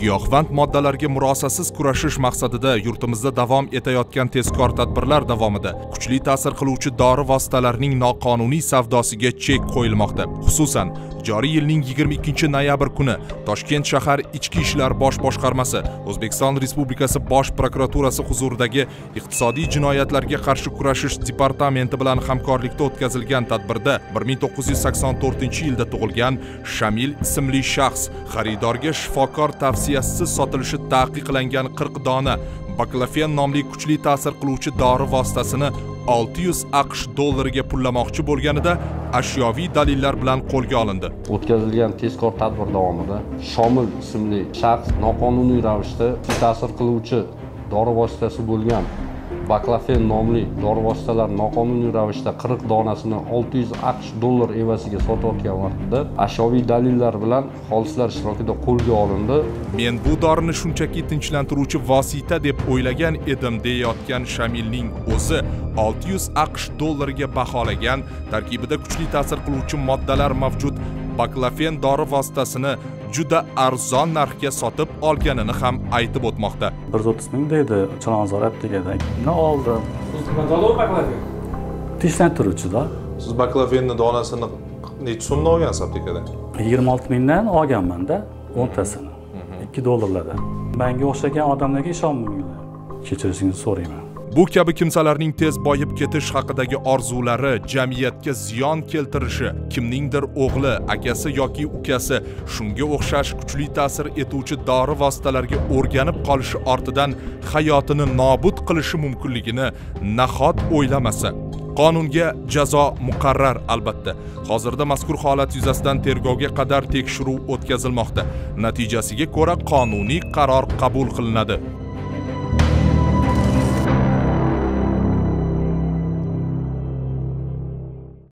giyohvand moddalarga murosasiz kurashish maqsadida yurtimizda davom etayotgan tezkor tadbirlar davomida kuchli ta'sir qiluvchi dori vositalarining noqonuniy savdosiga chek qo'yilmoqda. Xususan joriy yilning 22 noyabr kuni toshkent shahar ichki ishlar bosh boshqarmasi o'zbekiston respublikasi bosh prokuraturasi huzuridagi iqtisodiy jinoyatlarga qarshi kurashish departamenti bilan hamkorlikda o'tkazilgan tadbirda 1984 yilda tug'ilgan shamil ismli shaxs xaridorga shifokor tavsiyasisiz sotilishi taqiqlangan 40 dona baklofen nomli kuchli ta'sir qiluvchi dori vositasini 600 aqsh dollariga pullamoqchi bo'lganida ashyoviy dalillar bilan qo'lga olindi. O'tkazilgan tezkor tadbir davomida shomil ismli shaxs noqonuniy ravishda ta'sir qiluvchi dori vositasi bo'lgan. Baklafen nomli dori vositalari noqonuniy ravishda 40 donasini 600 aqsh dollar evaziga sotayotgan vaqtida ashyoviy dalillar bilan xolislar ishtirokida qo'lga olindi. Men bu dorini shunchaki tinchlantiruvchi vosita deb o'ylagan edim deyayotgan shamilning o'zi 600 aqsh dollariga baholagan tarkibida kuchli ta'sir qiluvchi moddalar mavjud. Baklafen dori vositasini juda arzon narxga sotib olganini ham aytib o'tmoqda. Bir yuz o'ttiz ming deydi chilonzor aptekada uni oldim tinchlantiruvchida siz baklafenni donasini necha so'mdan olgansiz aptekada yigirma olti mingdan olganmanda o'ntasini. Ikki dollarlardan manga o'xshagan odamlarga ishonmanglar. Kechirishingizni so'rayman bu kabi kimsalarning tez boyib ketish haqidagi orzulari jamiyatga ziyon keltirishi kimningdir o'g'li akasi yoki ukasi shunga o'xshash kuchli ta'sir etuvchi dori vositalariga o'rganib qolishi ortidan hayotini nobud qilishi mumkinligini nahot o'ylamasa. Qonunga jazo muqarrar albatta. Hozirda mazkur holat yuzasidan tergovga qadar tekshiruv o'tkazilmoqda. Natijasiga ko'ra qonuniy qaror qabul qilinadi.